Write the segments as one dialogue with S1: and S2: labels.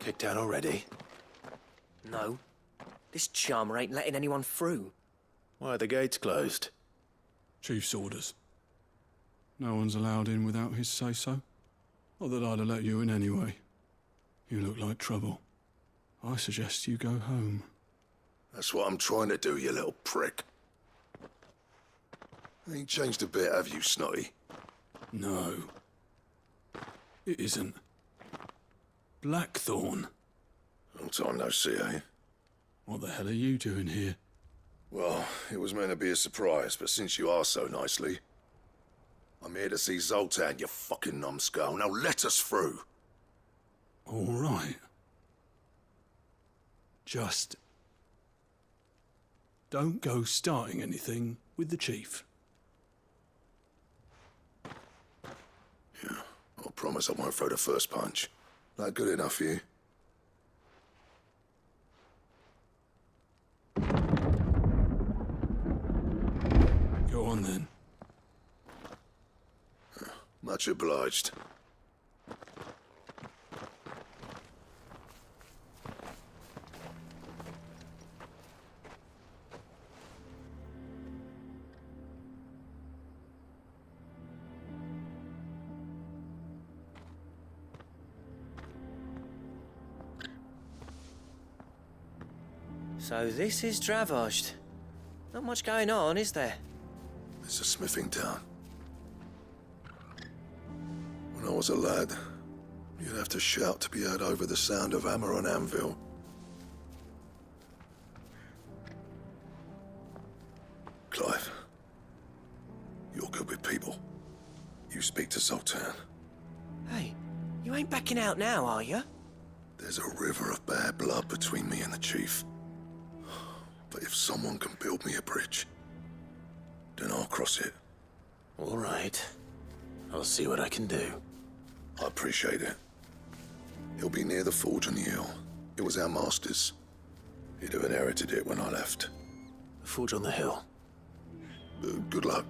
S1: Kicked out already?
S2: No. This charmer ain't letting anyone through.
S1: Why are the gates closed?
S3: Chief's orders. No one's allowed in without his say so. Not that I'd have let you in anyway. You look like trouble. I suggest you go home.
S4: That's what I'm trying to do, you little prick. Ain't changed a bit, have you, Snotty?
S3: No. It isn't. Blackthorn.
S4: Long time no see, eh?
S3: What the hell are you doing here?
S4: Well, it was meant to be a surprise, but since you are so nicely, I'm here to see Zoltan, you fucking numbskull. Now let us through.
S3: All right. Just don't go starting anything with the chief.
S4: Yeah, I promise I won't throw the first punch. That good enough for you?
S3: Go on then.
S4: Much obliged.
S2: So this is Dravosht. Not much going on, is there?
S4: It's a smithing town. When I was a lad, you'd have to shout to be heard over the sound of hammer on anvil. Clive, you're good with people. You speak to Zoltan.
S2: Hey, you ain't backing out now, are you?
S4: There's a river of bad blood between me and the chief. Build me a bridge, then I'll cross it.
S1: All right. I'll see what I can do.
S4: I appreciate it. He'll be near the forge on the hill. It was our master's. He'd have inherited it when I left.
S1: The forge on the hill.
S4: Uh, good luck.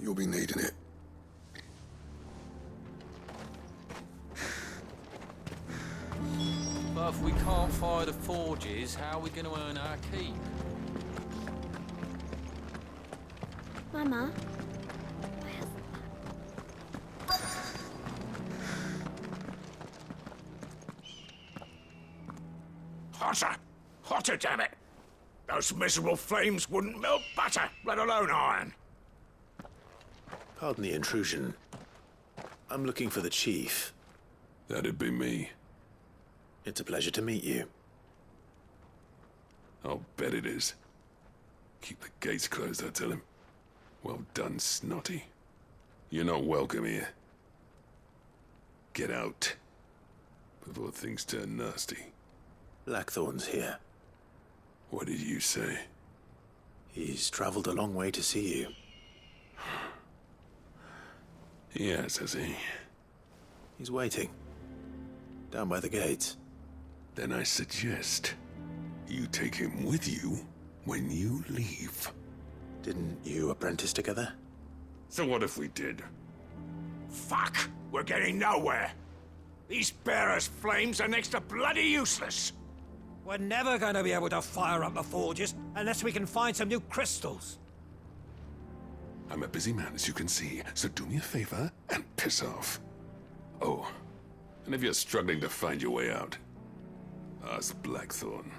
S4: You'll be needing it.
S5: But if we can't fire the forges, how are we going to earn our keep?
S6: Mama,
S7: Hotter! Hotter, damn it! Those miserable flames wouldn't melt butter, let alone iron.
S1: Pardon the intrusion. I'm looking for the chief.
S8: That'd be me.
S1: It's a pleasure to meet you.
S8: I'll bet it is. Keep the gates closed, I tell him. Well done, Snotty. You're not welcome here. Get out. Before things turn nasty.
S1: Blackthorn's here.
S8: What did you say?
S1: He's traveled a long way to see you.
S8: Yes, has he?
S1: He's waiting. Down by the gates.
S8: Then I suggest you take him with you when you leave.
S1: Didn't you apprentice together?
S7: So what if we did? Fuck! We're getting nowhere! These bearers' flames are next to bloody useless!
S9: We're never going to be able to fire up the forges unless we can find some new crystals.
S8: I'm a busy man, as you can see, so do me a favor and piss off. Oh, and if you're struggling to find your way out, ask Blackthorn.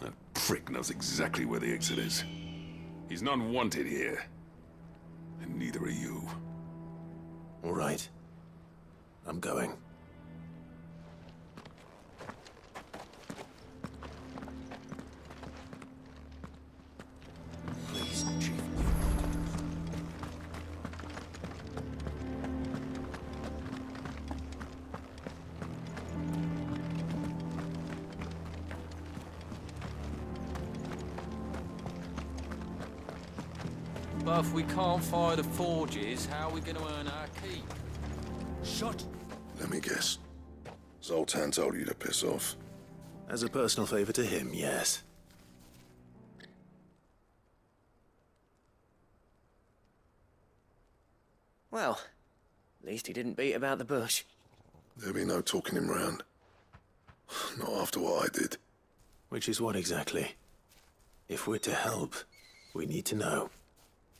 S8: That prick knows exactly where the exit is. He's not wanted here. And neither are you.
S1: All right. I'm going.
S5: If we can't fire the forges, how are we going to earn our keep?
S9: Shut.
S4: Let me guess. Zoltan told you to piss off.
S1: As a personal favor to him, yes.
S2: Well, at least he didn't beat about the bush.
S4: There'll be no talking him round. Not after what I did.
S1: Which is what exactly? If we're to help, we need to know.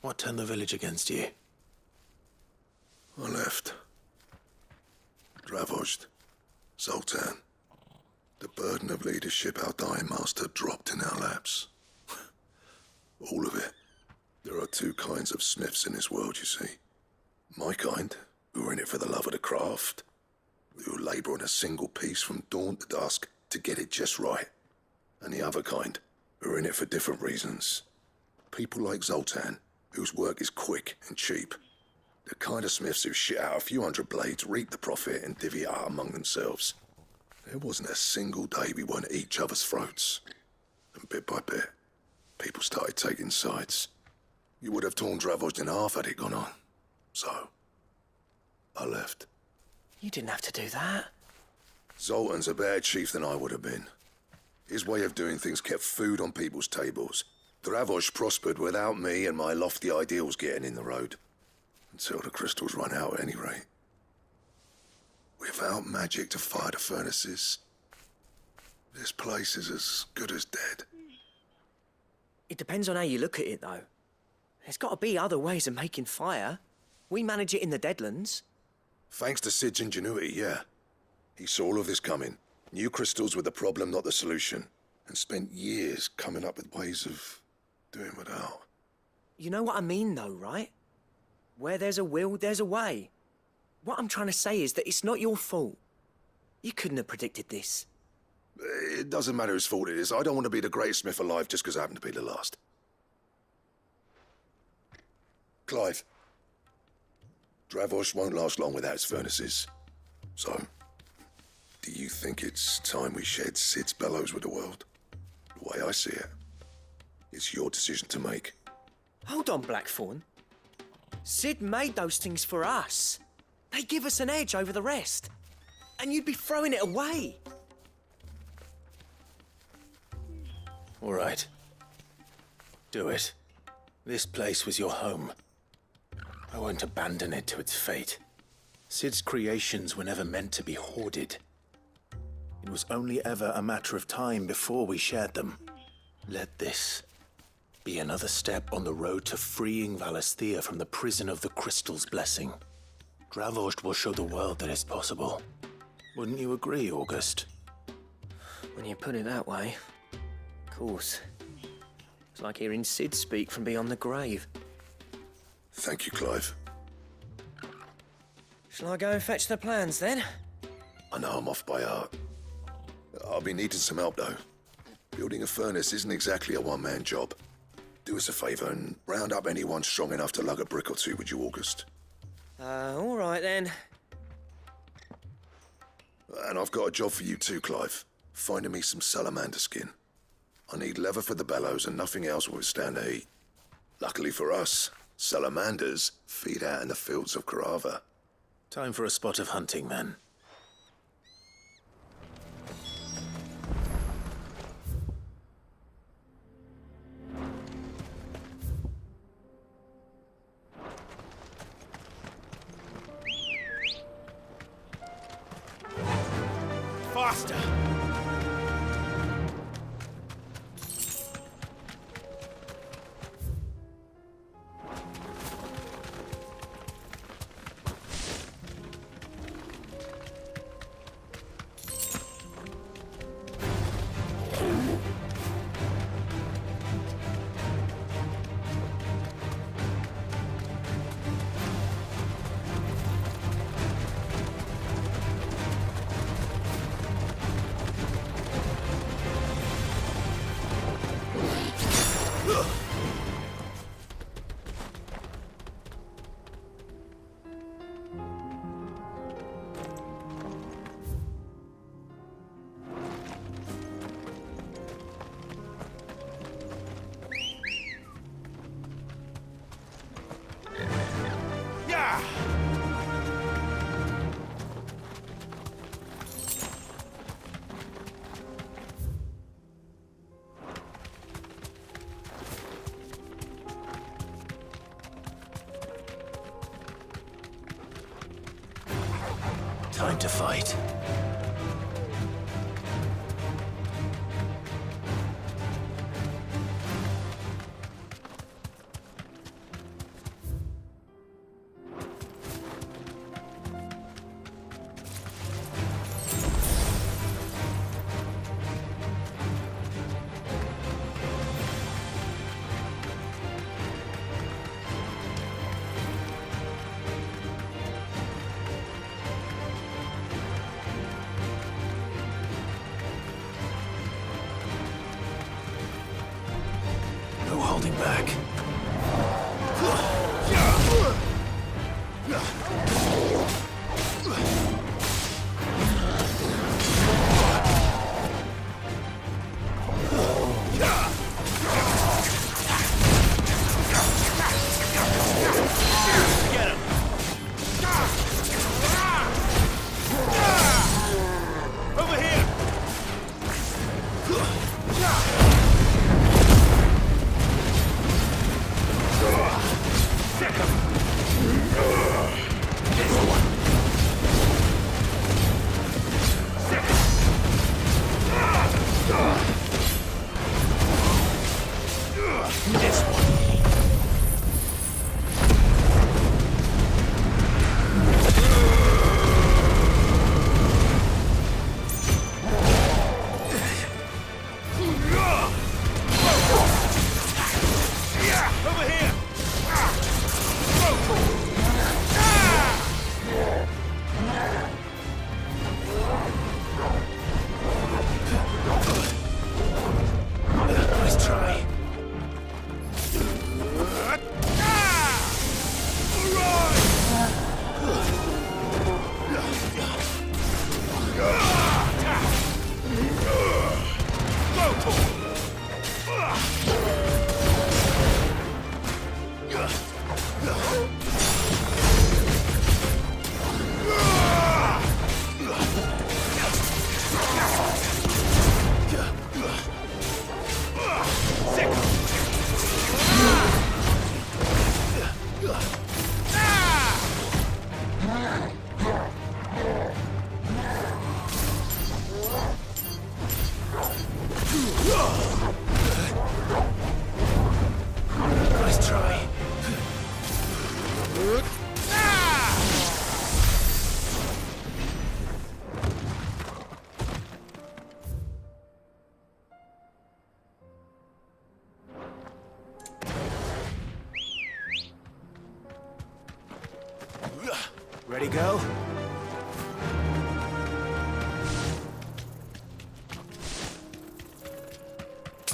S1: What turned the village against you?
S4: I left. Dravosht. Zoltan. The burden of leadership our dying master dropped in our laps. All of it. There are two kinds of smiths in this world, you see. My kind, who are in it for the love of the craft, who labour on a single piece from dawn to dusk to get it just right. And the other kind, who are in it for different reasons. People like Zoltan, whose work is quick and cheap. The kind of smiths who shit out a few hundred blades, reap the profit, and divvy it out among themselves. There wasn't a single day we weren't at each other's throats. And bit by bit, people started taking sides. You would have torn Dravosht in half had it gone on. So, I left.
S2: You didn't have to do that.
S4: Zoltan's a better chief than I would have been. His way of doing things kept food on people's tables. Dravosht prospered without me and my lofty ideals getting in the road. Until the crystals run out at any rate. Without magic to fire the furnaces, this place is as good as dead.
S2: It depends on how you look at it, though. There's got to be other ways of making fire. We manage it in the Deadlands.
S4: Thanks to Cid's ingenuity, yeah. He saw all of this coming. New crystals were the problem, not the solution. And spent years coming up with ways of doing without.
S2: You know what I mean, though, right? Where there's a will, there's a way. What I'm trying to say is that it's not your fault. You couldn't have predicted this.
S4: It doesn't matter whose fault it is. I don't want to be the greatest smith alive just because I happen to be the last. Clive. Dravosht won't last long without his furnaces. So, do you think it's time we shed Cid's bellows with the world? The way I see it, it's your decision to make.
S2: Hold on, Blackthorn. Cid made those things for us. They give us an edge over the rest. And you'd be throwing it away.
S1: All right. Do it. This place was your home. I won't abandon it to its fate. Cid's creations were never meant to be hoarded. It was only ever a matter of time before we shared them. Let this be another step on the road to freeing Valisthea from the prison of the Crystal's blessing. Dravosht will show the world that it's possible. Wouldn't you agree, August?
S2: When you put it that way, of course. It's like hearing Cid speak from beyond the grave.
S4: Thank you, Clive.
S2: Shall I go and fetch the plans then?
S4: I know I'm off by heart. I'll be needing some help, though. Building a furnace isn't exactly a one-man job. Do us a favour and round up anyone strong enough to lug a brick or two would you, August.
S2: Uh, all right then.
S4: And I've got a job for you too, Clive. Finding me some salamander skin. I need leather for the bellows and nothing else will withstand the heat. Luckily for us, salamanders feed out in the fields of Carava.
S1: Time for a spot of hunting, then.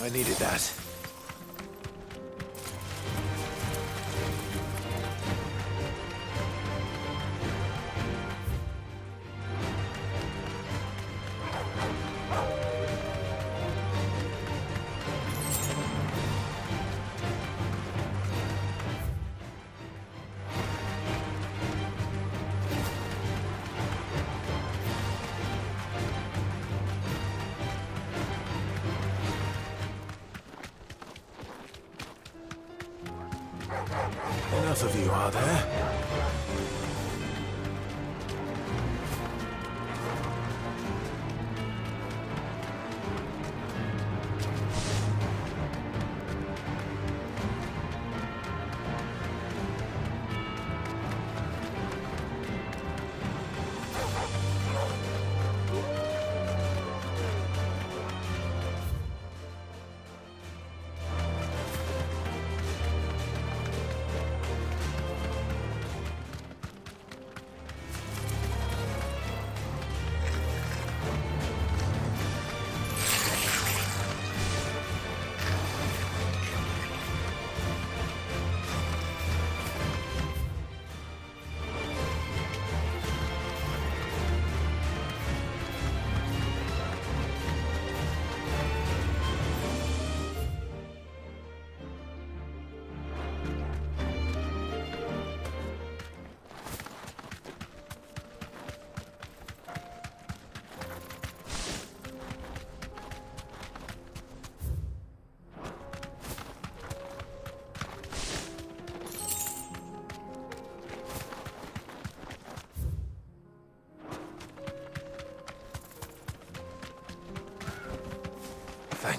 S1: I needed that.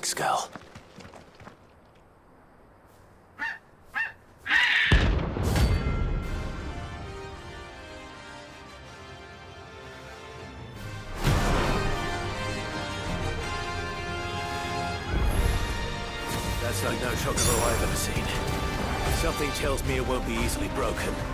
S1: Thanks, Gal. That's like no chocobo I've ever seen. Something tells me it won't be easily broken.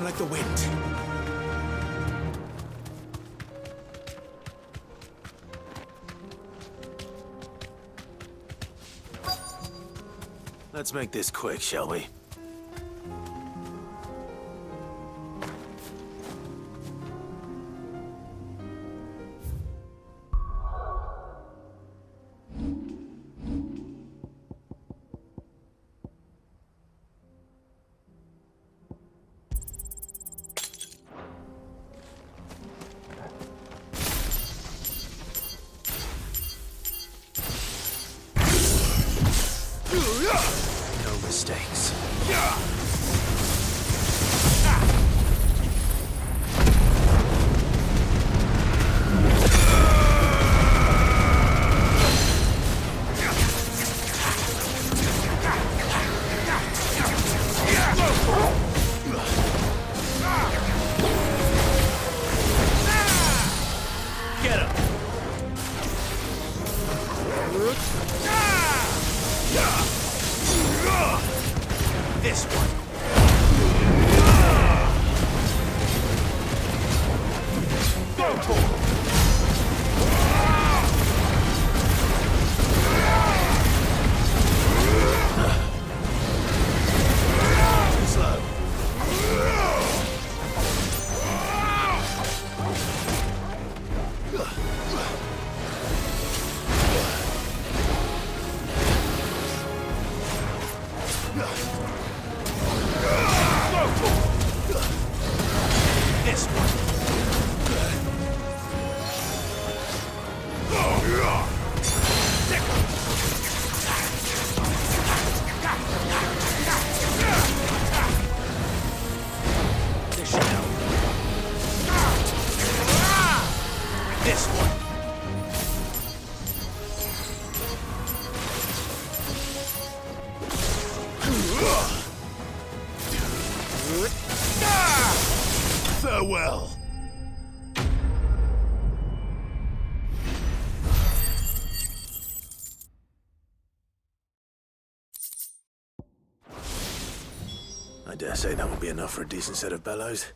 S1: Run like the wind. Let's make this quick, shall we? Dare say that will be enough for a decent set of bellows.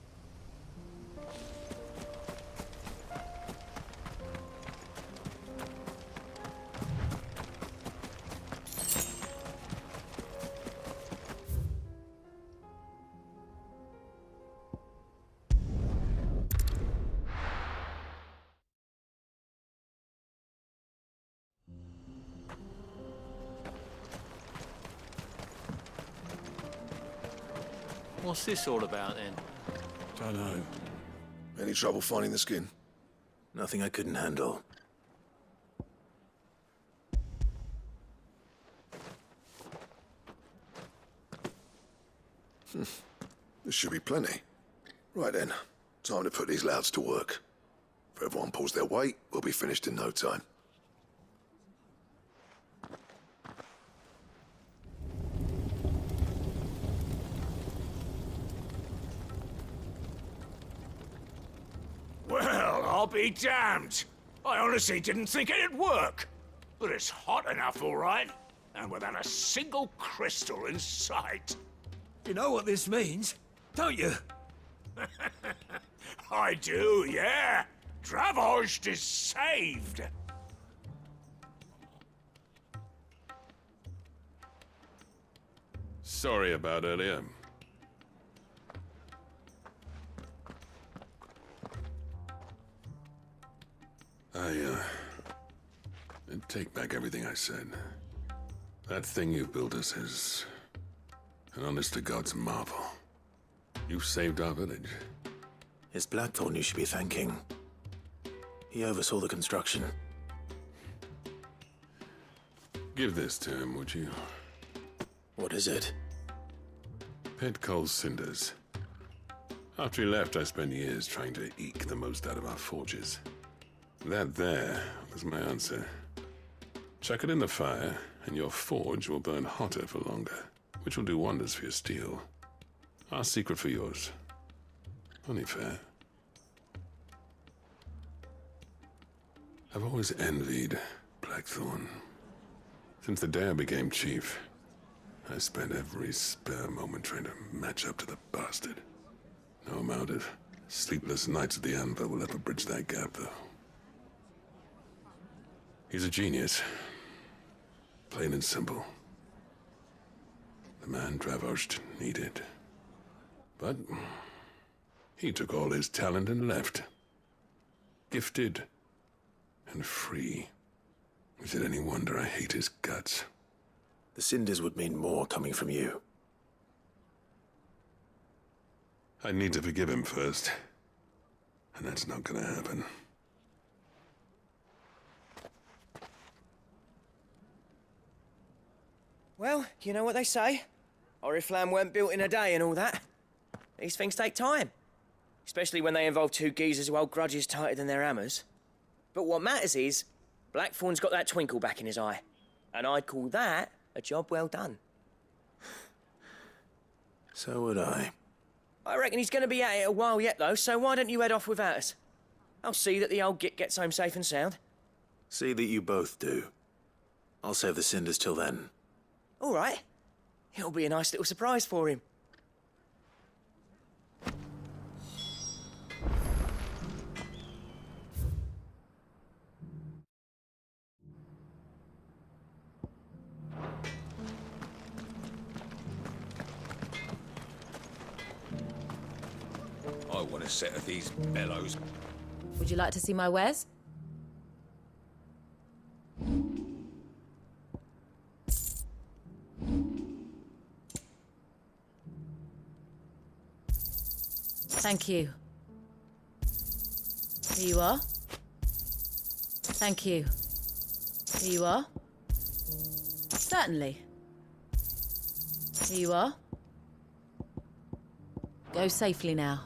S5: What's this all about then?
S3: Don't know.
S4: Any trouble finding the skin?
S1: Nothing I couldn't handle.
S4: There should be plenty. Right then, time to put these lads to work. If everyone pulls their weight, we'll be finished in no time.
S7: Well, I'll be damned. I honestly didn't think it'd work. But it's hot enough, all right. And without a single crystal in sight.
S9: You know what this means, don't you?
S7: I do, yeah. Dravosht is saved.
S8: Sorry about earlier. I, uh. I take back everything I said. That thing you built us is. an honest to God's marvel. You've saved our village.
S1: It's Blackthorn you should be thanking. He oversaw the construction.
S8: Give this to him, would you?
S1: What is it?
S8: Pit Cole's cinders. After he left, I spent years trying to eke the most out of our forges. That there was my answer. Chuck it in the fire, and your forge will burn hotter for longer, which will do wonders for your steel. Our secret for yours. Only fair. I've always envied Blackthorn. Since the day I became chief, I spent every spare moment trying to match up to the bastard. No amount of sleepless nights at the Anvil will ever bridge that gap, though. He's a genius. Plain and simple. The man Dravosht needed. But he took all his talent and left. Gifted and free. Is it any wonder I hate his guts?
S1: The cinders would mean more coming from you.
S8: I need to forgive him first. And that's not gonna happen.
S2: Well, you know what they say. Oriflamme weren't built in a day and all that. These things take time. Especially when they involve two geezers who hold grudges tighter than their hammers. But what matters is, Blackthorn's got that twinkle back in his eye. And I'd call that a job well done.
S1: So would I.
S2: I reckon he's going to be at it a while yet, though, so why don't you head off without us? I'll see that the old git gets home safe and sound.
S1: See that you both do. I'll save the cinders till then.
S2: All right. It'll be a nice little surprise for him.
S7: I want a set of these bellows.
S10: Would you like to see my wares? Thank you. Here you are. Thank you. Here you are. Certainly. Here you are. Go safely now.